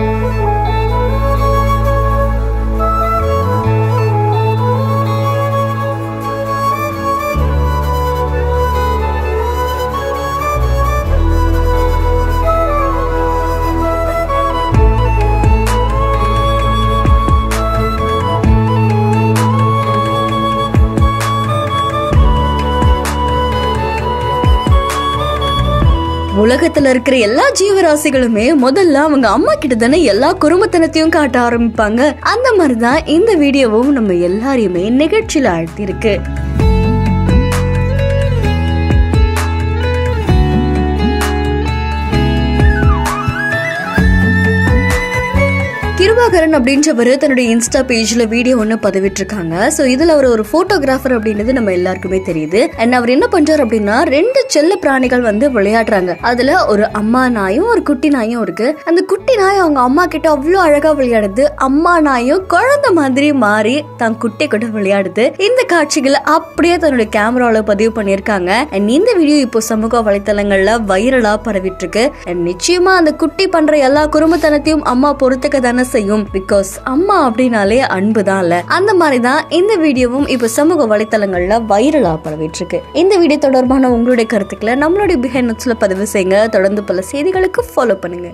Oh, உலகத்துல இருக்கிற எல்லா ஜீவராசிகளுமே முதல்ல அவங்க அம்மா கிட்ட தானே எல்லா குறும்பத்தனத்தையும் காட்ட ஆரம்பிப்பாங்க. அந்த மாதிரிதான் இந்த வீடியோவும் நம்ம எல்லாரையுமே நிகழ்ச்சியில ஆழ்த்திருக்கு கிருபாகரன் அப்படின்றவர் தன்னுடைய இன்ஸ்டா பேஜ்ல வீடியோ ஒன்று பதிவிட்டிருக்காங்க. ஸோ இதில் அவர் ஒரு ஃபோட்டோகிராஃபர் அப்படின்றது நம்ம எல்லாருக்குமே தெரியுது. அண்ட் அவர் என்ன பண்றாரு அப்படின்னா ரெண்டு செல்ல பிராணிகள் வந்து விளையாடுறாங்க. அதுல ஒரு அம்மா நாயும் ஒரு குட்டி நாயும் இருக்கு. அந்த குட்டி நாய் அவங்க அம்மா கிட்ட அவ்வளோ அழகா விளையாடுது. அம்மா நாயும் குழந்தை மாதிரி மாறி தன் குட்டி கிட்ட விளையாடுது. இந்த காட்சிகளை அப்படியே தன்னுடைய கேமராவில் பதிவு பண்ணியிருக்காங்க. அண்ட் இந்த வீடியோ இப்போ சமூக வலைத்தளங்கள்ல வைரலா பரவிட்டு இருக்கு. அண்ட் நிச்சயமா அந்த குட்டி பண்ற எல்லா குறும்புத்தனத்தையும் அம்மா பொறுத்துக்க தானே செய்யும். பிகாஸ் அம்மா அப்படின்னாலே அன்பு தான் இல்ல. அந்த மாதிரி தான் இந்த வீடியோவும் இப்போ சமூக வலைத்தளங்கள்ல வைரலா பரவிட்டு இருக்கு இந்த வீடியோ தொடர்பான உங்களுடைய கருத்துக்களை நம்மளுடைய பிஹைண்ட் பதிவு செய்யுங்க. தொடர்ந்து பல செய்திகளுக்கு ஃபாலோ பண்ணுங்க.